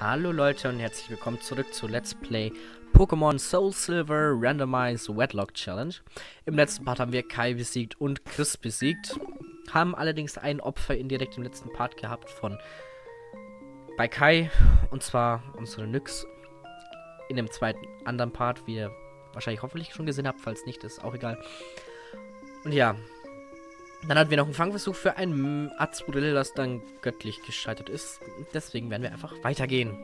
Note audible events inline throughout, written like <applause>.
Hallo Leute und herzlich willkommen zurück zu Let's Play Pokémon Soul Silver Randomized Wedlock Challenge. Im letzten Part haben wir Kai besiegt und Chris besiegt. Haben allerdings ein Opfer indirekt im letzten Part gehabt von bei Kai. Und zwar unsere Nyx. In dem zweiten anderen Part, wie ihr wahrscheinlich hoffentlich schon gesehen habt. Falls nicht, ist auch egal. Und ja, dann hatten wir noch einen Fangversuch für ein Azuril, das dann göttlich gescheitert ist. Deswegen werden wir einfach weitergehen.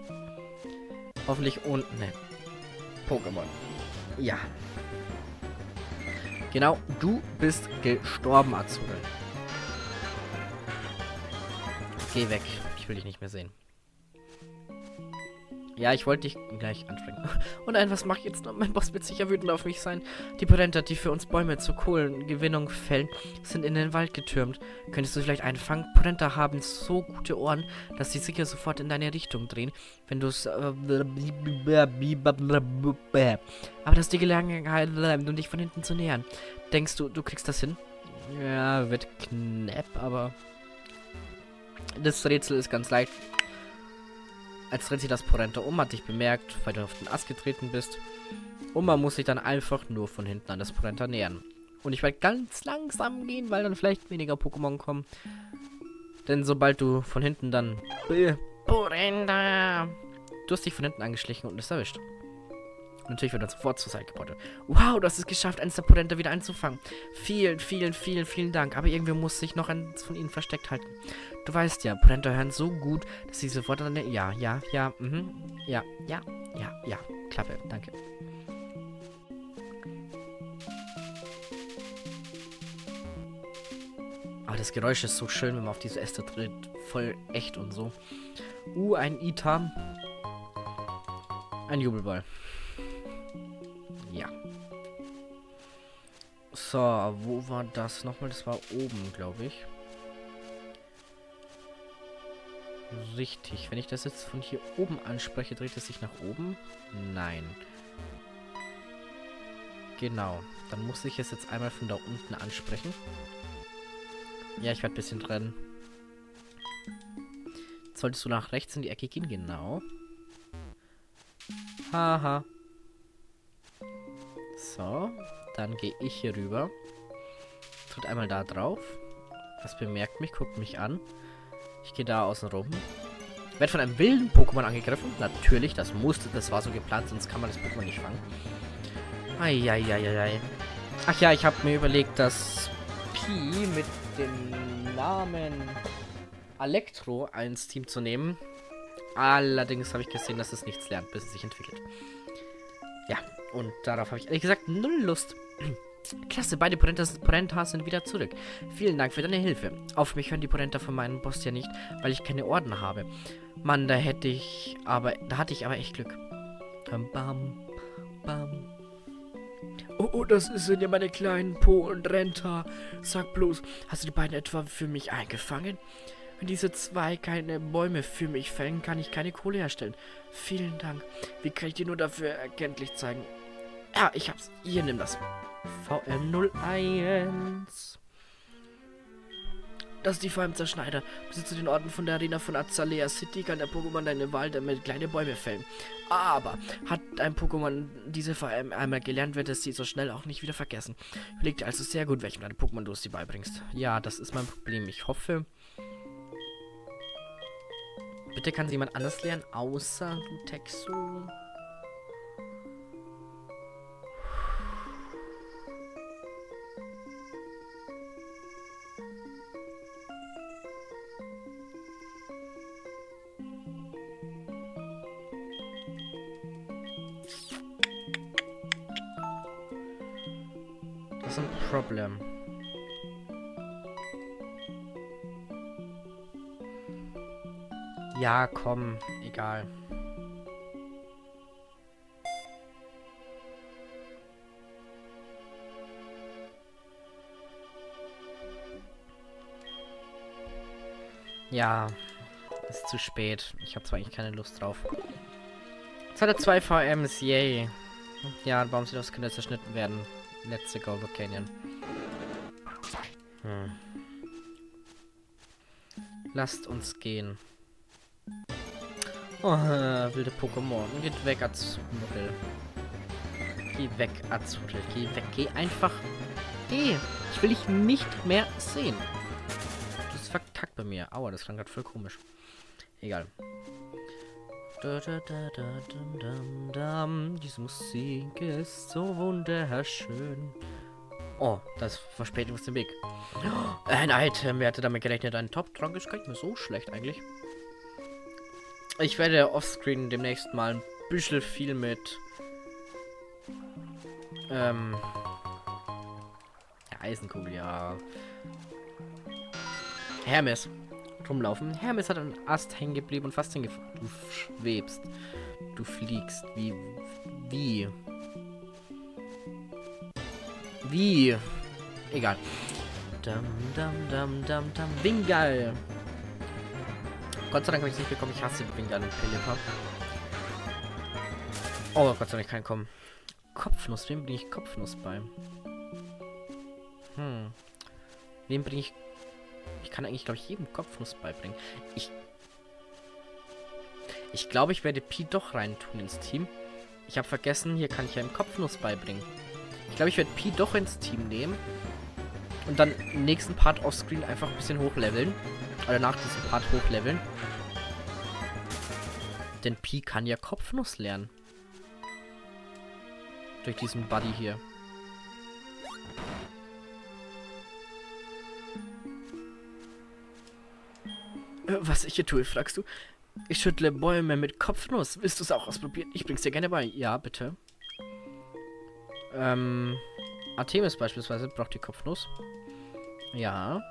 Hoffentlich ohne... Ne. Pokémon. Ja. Genau, du bist gestorben, Azuril. Geh weg. Ich will dich nicht mehr sehen. Ja, ich wollte dich gleich anstrengen. <laughs> Und nein, was mache ich jetzt noch? Mein Boss wird sicher wütend auf mich sein. Die Brenter, die für uns Bäume zur Kohlengewinnung fällen, sind in den Wald getürmt. Könntest du vielleicht einen Fang? Brenter haben so gute Ohren, dass sie sicher sofort in deine Richtung drehen, wenn du es... Äh, aber das die Gelegenheit, um dich von hinten zu nähern. Denkst du, du kriegst das hin? Ja, wird knapp, aber... Das Rätsel ist ganz leicht. Als dreht sich das Porente um, hat dich bemerkt, weil du auf den Ast getreten bist. Und man muss sich dann einfach nur von hinten an das Porenta nähern. Und ich werde ganz langsam gehen, weil dann vielleicht weniger Pokémon kommen. Denn sobald du von hinten dann... Porenta! Du hast dich von hinten angeschlichen und ist erwischt. Natürlich wird dann sofort zur Seite geportet. Wow, du hast es geschafft, eines der Porenta wieder einzufangen. Vielen, vielen, vielen, vielen Dank. Aber irgendwie muss sich noch eins von ihnen versteckt halten. Du weißt ja, Porenta hören so gut, dass sie sofort an der... Ja, ja, ja, mhm. Ja, ja, ja, ja. Klappe, danke. Aber das Geräusch ist so schön, wenn man auf diese Äste tritt. Voll echt und so. Uh, ein Ita. Ein Jubelball. So, wo war das nochmal? Das war oben, glaube ich. Richtig. Wenn ich das jetzt von hier oben anspreche, dreht es sich nach oben? Nein. Genau. Dann muss ich es jetzt einmal von da unten ansprechen. Ja, ich werde ein bisschen trennen. Jetzt solltest du nach rechts in die Ecke gehen, genau. Haha. So, dann gehe ich hier rüber. Tritt einmal da drauf. Das bemerkt mich, guckt mich an. Ich gehe da außen rum. Werd von einem wilden Pokémon angegriffen. Natürlich, das musste, das war so geplant, sonst kann man das Pokémon nicht fangen. Eieieiei. Ach ja, ich habe mir überlegt, dass Pi mit dem Namen Elektro ins Team zu nehmen. Allerdings habe ich gesehen, dass es nichts lernt, bis es sich entwickelt. Ja, und darauf habe ich ehrlich gesagt null Lust. Klasse, beide Porentas sind wieder zurück. Vielen Dank für deine Hilfe. Auf mich hören die Porenta von meinem Boss ja nicht, weil ich keine Orden habe. Mann, da hätte ich aber, da hatte ich aber echt Glück. Bam, bam. Oh, oh, das sind ja meine kleinen Po und Renta. Sag bloß, hast du die beiden etwa für mich eingefangen? Wenn diese zwei keine Bäume für mich fällen, kann ich keine Kohle herstellen. Vielen Dank. Wie kann ich dir nur dafür erkenntlich zeigen? Ja, ich hab's. Hier, nimm das. VM01. Das ist die VM-Zerschneider. Besitze den Orden von der Arena von Azalea City, kann der Pokémon deine Wahl damit kleine Bäume fällen. Aber hat ein Pokémon diese VM einmal gelernt, wird es sie so schnell auch nicht wieder vergessen. Überleg dir also sehr gut, welchem deine Pokémon du sie beibringst. Ja, das ist mein Problem. Ich hoffe... Bitte kann sie jemand anders lernen, außer Texu. Ist ein Problem. Ja, komm, egal. Ja, ist zu spät. Ich habe zwar eigentlich keine Lust drauf. Jetzt hat er zwei VMs, yay. Ja, warum sie das Kinder zerschnitten werden. Let's go, Canyon. Hm. Lasst uns gehen. Oh, wilde Pokémon. Geht weg, Azurel. Geh weg, Azurel. Geh weg. Geh einfach. Geh. Ich will dich nicht mehr sehen. Das ist verkackt bei mir. Aua, das klang gerade voll komisch. Egal. Da. Diese Musik ist so wunderschön. Oh, das verspätet uns den Weg. Ein Item. Wer hätte damit gerechnet? Ein Top-Trank ist gar nicht mehr so schlecht eigentlich. Ich werde offscreen demnächst mal ein bisschen viel mit ähm Eisenkugel, ja. Hermes rumlaufen. Hermes hat einen Ast hängen geblieben und fast hingefallen. Du schwebst. Du fliegst. Wie. Wie? Wie? Egal. Dum, dum, dum, dum, dum. Wingal. Gott sei Dank habe ich es nicht bekommen. Ich hasse Wingal und Philippa. Oh, Gott sei Dank kann kommen. Kopfnuss. Wem bringe ich Kopfnuss bei? Hm. Wem bringe ich... Ich kann eigentlich, glaube ich, jedem Kopfnuss beibringen. Ich... Ich glaube, ich werde Pi doch reintun ins Team. Ich habe vergessen, hier kann ich ja im Kopfnuss beibringen. Ich glaube, ich werde Pi doch ins Team nehmen. Und dann im nächsten Part offscreen einfach ein bisschen hochleveln. Oder nach diesem Part hochleveln. Denn Pi kann ja Kopfnuss lernen. Durch diesen Buddy hier. Was ich hier tue, fragst du? Ich schüttle Bäume mit Kopfnuss. Willst du es auch ausprobieren? Ich bring's dir gerne bei. Ja, bitte. Ähm, Artemis beispielsweise braucht die Kopfnuss. Ja.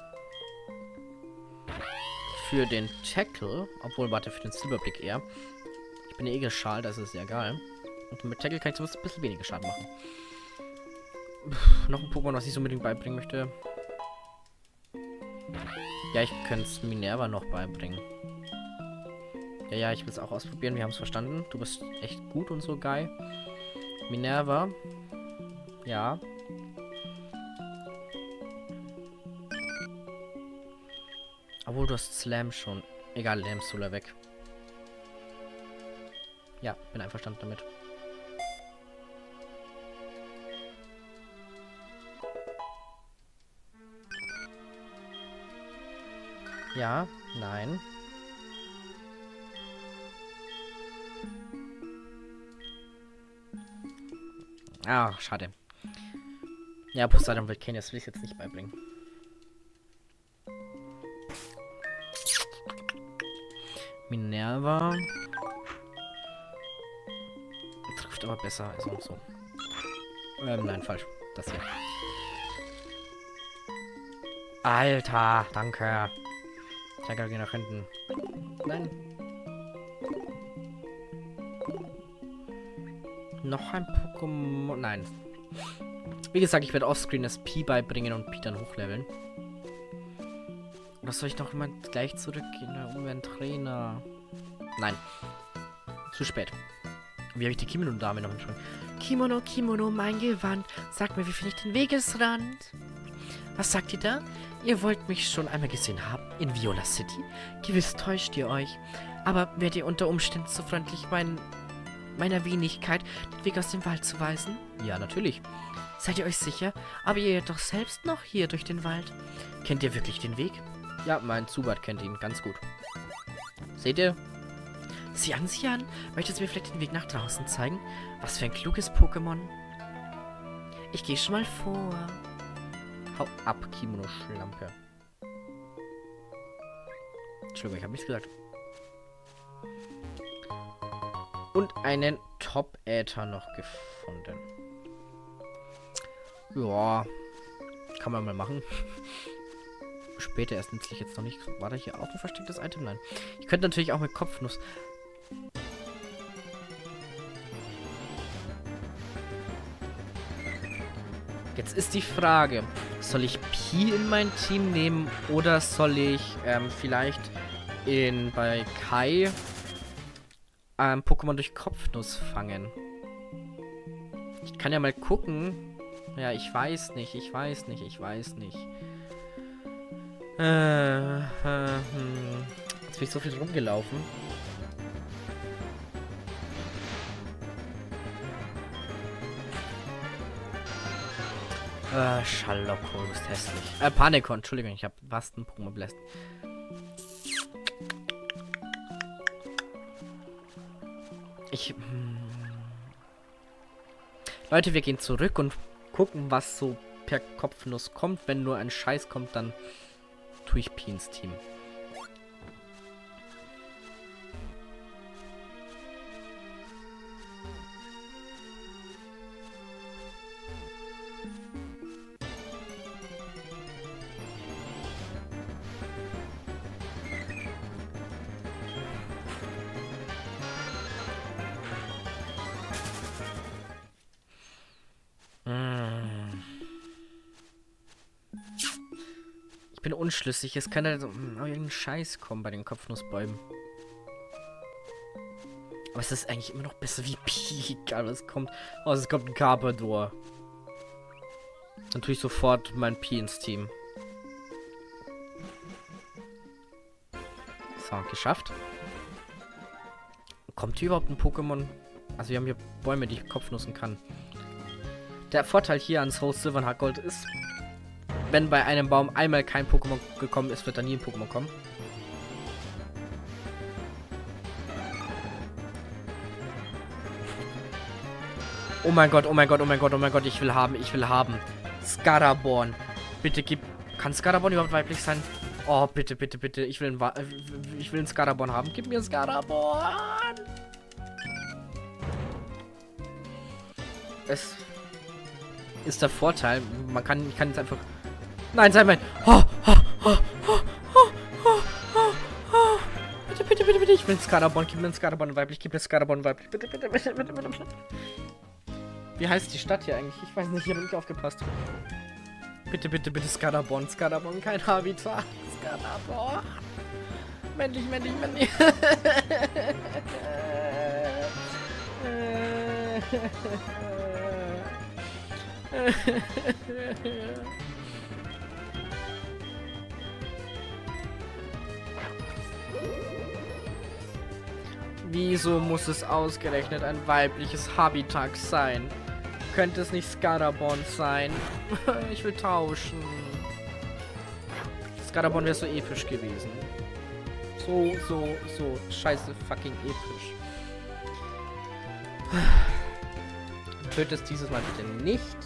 Für den Tackle, obwohl, warte, für den Silberblick eher. Ich bin eh Schal, das ist ja egal. Und mit Tackle kann ich zumindest ein bisschen weniger Schaden machen. Puh, noch ein Pokémon, was ich unbedingt beibringen möchte. Ja, ich könnte es Minerva noch beibringen. Ja, ja, ich will es auch ausprobieren. Wir haben es verstanden. Du bist echt gut und so, geil. Minerva. Ja. Obwohl, du hast Slam schon. Egal, Lamb weg. Ja, bin einverstanden damit. Ja, nein. Ah, schade. Ja, Poseidon will kennen, das will ich jetzt nicht beibringen. Minerva. Trifft aber besser, also so. Ähm, nein, falsch. Das hier. Alter, danke. Ich geh nach hinten. Nein. Noch ein Pokémon. Nein. Wie gesagt, ich werde offscreen das Pi beibringen und Pi dann hochleveln. Oder soll ich noch mal gleich zurückgehen? Um einen Trainer. Nein. Zu spät. Wie habe ich die Kimono-Dame noch schon? Kimono, Kimono, mein Gewand. Sag mir, wie finde ich den Wegesrand? Was sagt ihr da? Ihr wollt mich schon einmal gesehen haben in Viola City? Gewiss täuscht ihr euch. Aber werdet ihr unter Umständen so freundlich mein, meiner Wenigkeit den Weg aus dem Wald zu weisen? Ja, natürlich. Seid ihr euch sicher? Aber ihr doch selbst noch hier durch den Wald. Kennt ihr wirklich den Weg? Ja, mein Zubat kennt ihn ganz gut. Seht ihr? Sieh an, sieh an. Möchtest du mir vielleicht den Weg nach draußen zeigen? Was für ein kluges Pokémon. Ich gehe schon mal vor. Hau ab, Kimono-Schlampe. Entschuldigung, ich habe nichts gesagt. Und einen Top-Äther noch gefunden. Ja, kann man mal machen. <laughs> Später erst nützlich jetzt noch nicht. War da hier auch ein verstecktes Item? Nein. Ich könnte natürlich auch mit Kopfnuss Jetzt ist die Frage, soll ich Pi in mein Team nehmen oder soll ich ähm, vielleicht in bei Kai ähm, Pokémon durch Kopfnuss fangen? Ich kann ja mal gucken. Ja, ich weiß nicht, ich weiß nicht, ich weiß nicht. Äh, äh, hm. Jetzt bin ich so viel rumgelaufen. Äh, Schalocko, du bist hässlich. Äh, Panikon, Entschuldigung, ich hab was ein Pokémon Blast. Ich. Hm. Leute, wir gehen zurück und gucken, was so per Kopfnuss kommt. Wenn nur ein Scheiß kommt, dann tue ich Pi ins Team. Bin unschlüssig. Es kann ja so hm, irgendein Scheiß kommen bei den Kopfnussbäumen. Aber es ist eigentlich immer noch besser wie Pi. <laughs> Egal was kommt. Oh, es kommt ein Carpador. Dann tue ich sofort mein Pi ins Team. So, geschafft. Kommt hier überhaupt ein Pokémon? Also wir haben hier Bäume, die ich Kopfnussen kann. Der Vorteil hier an Soul Silver Gold ist, wenn bei einem Baum einmal kein Pokémon gekommen ist, wird da nie ein Pokémon kommen. Oh mein Gott, oh mein Gott, oh mein Gott, oh mein Gott, ich will haben, ich will haben. Scaraborn. Bitte gib. Kann Scaraborn überhaupt weiblich sein? Oh, bitte, bitte, bitte. Ich will einen, äh, ich will einen Scaraborn haben. Gib mir Scaraborn. Es ist der Vorteil. Man kann, ich kann jetzt einfach Nein, sei mein. Oh, oh, oh, oh, oh, oh, oh. Bitte, bitte, bitte, bitte. Ich will ein Skadabon. Gib mir ein Skadabon weiblich. Gib mir Skadabon weiblich. Bitte, bitte, bitte, bitte, bitte, bitte. Wie heißt die Stadt hier eigentlich? Ich weiß nicht, ich habe nicht aufgepasst. Bitte, bitte, bitte Skadabon. Skadabon, kein Habitat. Skadabon. Männlich, männlich, männlich. <laughs> Wieso muss es ausgerechnet ein weibliches Habitat sein? Könnte es nicht Scarabon sein? <laughs> ich will tauschen. Scarabon wäre so episch gewesen. So, so, so. Scheiße, fucking episch. Tötest dieses Mal bitte nicht.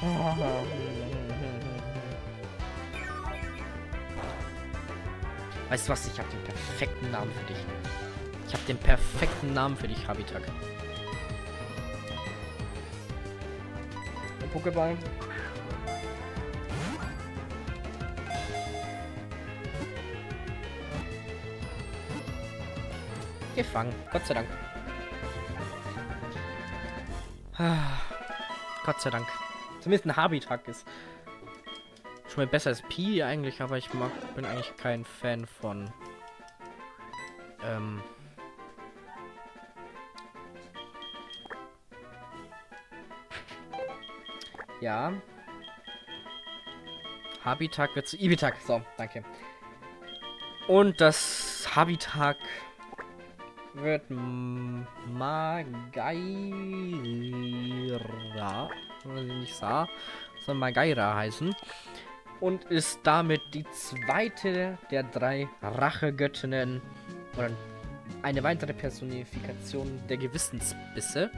Oh. Weißt du was? Ich habe den perfekten Namen für dich. Ich habe den perfekten Namen für dich, Habitak. Ein Pokéball. Gefangen. Gott sei Dank. Ah, Gott sei Dank. Zumindest ein Habitak ist mal besser als Pi eigentlich, aber ich mag, bin eigentlich kein Fan von ähm, Ja. Habitat wird zu Ibitak. So, danke. Und das Habitat wird Magaira. Oder nicht Sa, sondern Magaira heißen und ist damit die zweite der drei Rachegöttinnen oder eine weitere Personifikation der Gewissensbisse.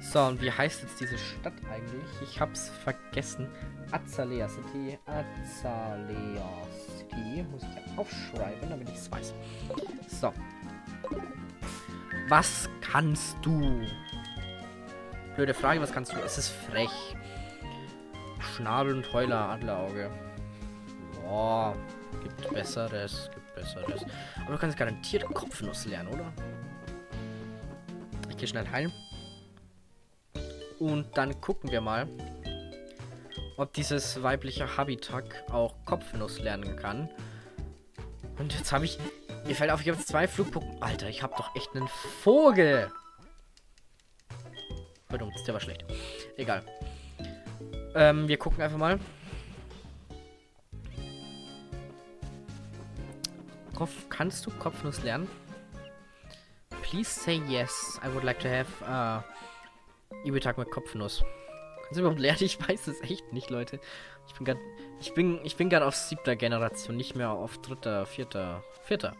So, und wie heißt jetzt diese Stadt eigentlich? Ich hab's vergessen. Azalea City. Azalea City. Muss ich aufschreiben, damit ich es weiß. So. Was kannst du? Blöde Frage, was kannst du? Es ist frech. Schnabel und Heuler Adlerauge. Boah, gibt besseres, gibt besseres. Aber du kannst garantiert Kopfnuss lernen, oder? Ich gehe schnell heilen. Und dann gucken wir mal, ob dieses weibliche Habitat auch Kopfnuss lernen kann. Und jetzt habe ich... Mir fällt auf, ich habe zwei Flugpunkte. Alter, ich habe doch echt einen Vogel. Verdammt, der war schlecht. Egal. Ähm, wir gucken einfach mal. Kopf, kannst du Kopfnuss lernen? Please say yes. I would like to have uh, Ibitak mit Kopfnuss. Ist überhaupt lernen? <laughs> Ich weiß es echt nicht, Leute. Ich bin gerade. Ich bin. Ich bin auf siebter Generation, nicht mehr auf dritter, vierter. Vierter.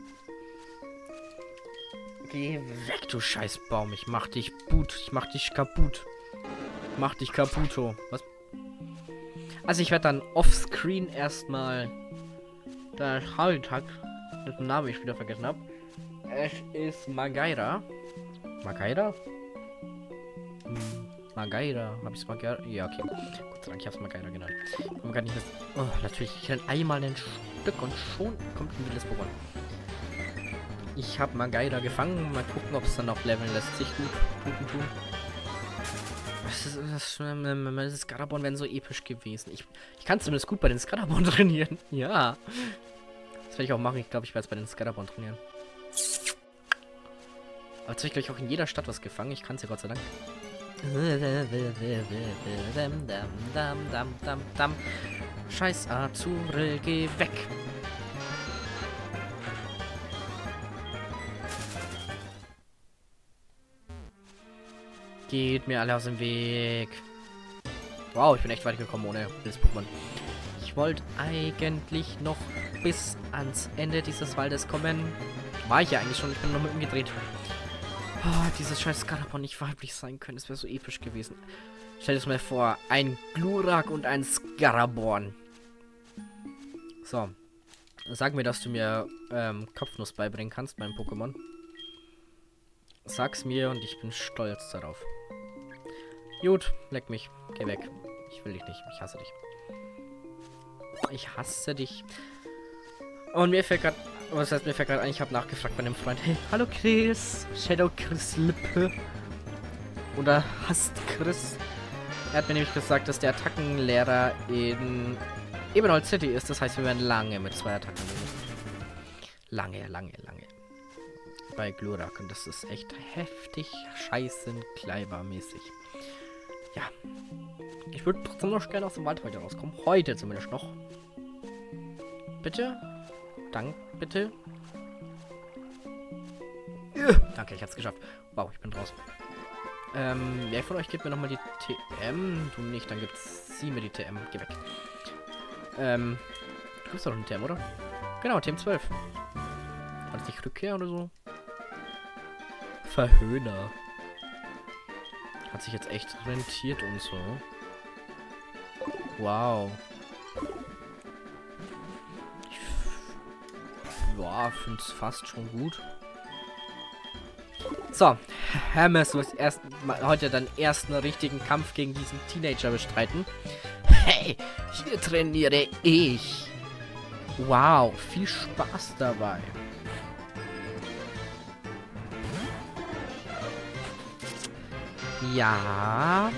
Geh weg, du Scheißbaum. Ich mach dich boot. Ich mach dich kaputt. Ich mach dich kaputo. Was? Also ich werde dann offscreen erstmal. Da Habitat. Den Namen ich wieder vergessen habe. Es ist Magaira. Magaira? Hm. Magaira. Hab ich's Magaira? Ja, okay. Gott sei Dank, ich hab's Magaira genannt. Ich kann nicht das. Oh, natürlich. Ich kann einmal ein Stück und schon kommt ein wildes Pokémon. Ich habe Magaira gefangen. Mal gucken, ob es dann auch leveln lässt sich gut tun. Das das, das Scarabon wären so episch gewesen. Ich, ich kann zumindest gut bei den Scarabon <laughs> trainieren. Ja. Das werde ich auch machen. Ich glaube, ich werde es bei den Scarabon trainieren. Aber jetzt habe ich, glaube ich, auch in jeder Stadt was gefangen. Ich kann es ja Gott sei Dank. Scheiß Azurel, geh weg. Geht mir alle aus dem Weg. Wow, ich bin echt weit gekommen ohne das Pokémon. Ich wollte eigentlich noch bis ans Ende dieses Waldes kommen. War ich ja eigentlich schon, ich bin noch mit umgedreht. Oh, dieses scheiß Scarabon nicht weiblich sein können, das wäre so episch gewesen. Stell dir das mal vor, ein Glurak und ein Scarabon. So. Sag mir, dass du mir ähm, Kopfnuss beibringen kannst beim Pokémon. Sag's mir und ich bin stolz darauf. Gut, leck mich. Geh weg. Ich will dich nicht. Ich hasse dich. Ich hasse dich. Und mir fällt gerade. Was heißt, mir fällt gerade ein, ich habe nachgefragt bei einem Freund. Hey, hallo Chris. Shadow Chris Lippe. Oder hasst Chris. Er hat mir nämlich gesagt, dass der Attackenlehrer in Ebenholz City ist. Das heißt, wir werden lange mit zwei Attacken Lange, lange, lange. Bei Glurak. Und das ist echt heftig scheißen Kleibermäßig. Ja. Ich würde trotzdem noch gerne aus dem Wald heute rauskommen. Heute zumindest noch. Bitte? Dank, bitte. Ja. Danke, ich hab's geschafft. Wow, ich bin draußen. Ähm, wer von euch gibt mir nochmal die TM? Du nicht, dann gibt's sie mir die TM. Geh weg. Ähm, du hast doch noch eine TM, oder? Genau, TM12. War das nicht Rückkehr oder so? Verhöhner. Hat sich jetzt echt rentiert und so. Wow. Ja, finde es fast schon gut. So, Hermes muss erst mal heute dann ersten richtigen Kampf gegen diesen Teenager bestreiten. Hey, hier trainiere ich. Wow, viel Spaß dabei. Ja.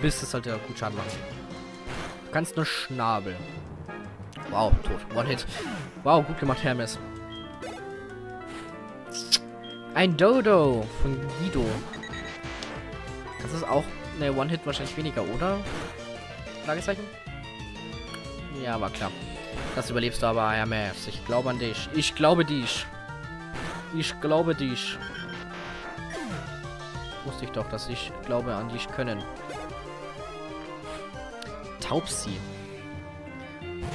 Bis es sollte auch gut Schaden machen. Du kannst nur Schnabel. Wow, tot. One-Hit. Wow, gut gemacht, Hermes. Ein Dodo von Guido. Das ist auch ne One-Hit wahrscheinlich weniger, oder? Fragezeichen? Ja, war klar. Das überlebst du aber, Hermes. Ich glaube an dich. Ich glaube dich. Ich glaube dich. Wusste ich doch, dass ich glaube an dich können. Taubsi.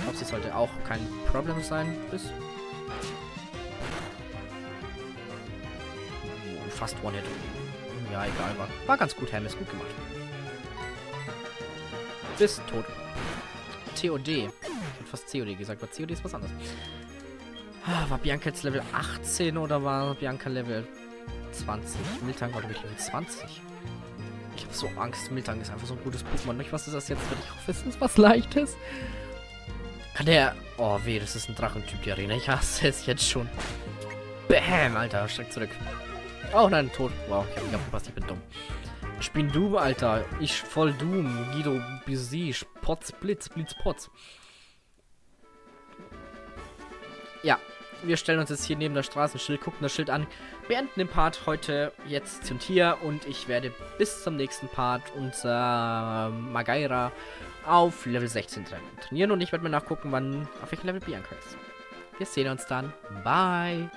Taubsi sollte auch kein Problem sein. Bis. Oh, fast One-Hit. Ja, egal. War, war ganz gut, Hermes. Gut gemacht. Bis tot. COD. Ich hab fast COD gesagt, aber COD ist was anderes. Ah, war Bianca jetzt Level 18 oder war Bianca Level 20. Miltank war, glaube ich, Level 20. Ich habe so Angst. Miltank ist einfach so ein gutes Pokémon. Nicht, was ist das jetzt? Ich hoffe, es ist was Leichtes. Kann der... Oh, weh, das ist ein Drachentyp, die Arena. Ich hasse es jetzt schon. Bäm, Alter. Steig zurück. Oh, nein, tot. Wow, ich hab nicht aufgepasst. Ich bin dumm. Ich bin Doom, Alter. Ich voll Doom. Guido Besiege. Potz, Blitz, Blitz, Potz. Ja, wir stellen uns jetzt hier neben das Straßenschild, gucken das Schild an, beenden den Part heute jetzt zum Tier und ich werde bis zum nächsten Part unser Magaira auf Level 16 trainieren und ich werde mir nachgucken, wann auf welchem Level Bianca ist. Wir sehen uns dann. Bye.